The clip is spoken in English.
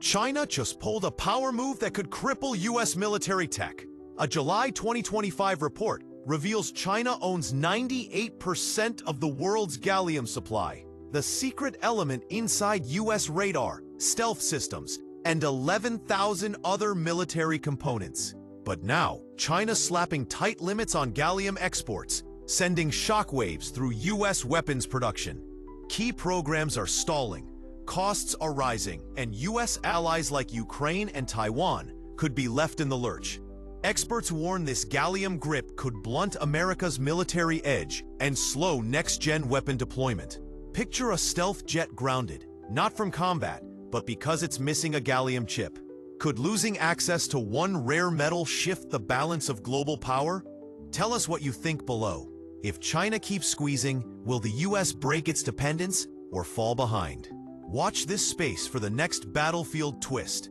China just pulled a power move that could cripple U.S. military tech. A July 2025 report reveals China owns 98% of the world's gallium supply, the secret element inside U.S. radar, stealth systems, and 11,000 other military components. But now, China's slapping tight limits on gallium exports, sending shockwaves through U.S. weapons production. Key programs are stalling, costs are rising, and U.S. allies like Ukraine and Taiwan could be left in the lurch. Experts warn this gallium grip could blunt America's military edge and slow next-gen weapon deployment. Picture a stealth jet grounded, not from combat, but because it's missing a gallium chip. Could losing access to one rare metal shift the balance of global power? Tell us what you think below. If China keeps squeezing, will the US break its dependence or fall behind? Watch this space for the next battlefield twist.